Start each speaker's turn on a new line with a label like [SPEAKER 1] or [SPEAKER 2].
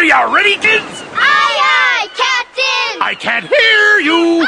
[SPEAKER 1] Are you ready, kids?
[SPEAKER 2] Aye, aye, Captain!
[SPEAKER 1] I can't hear you.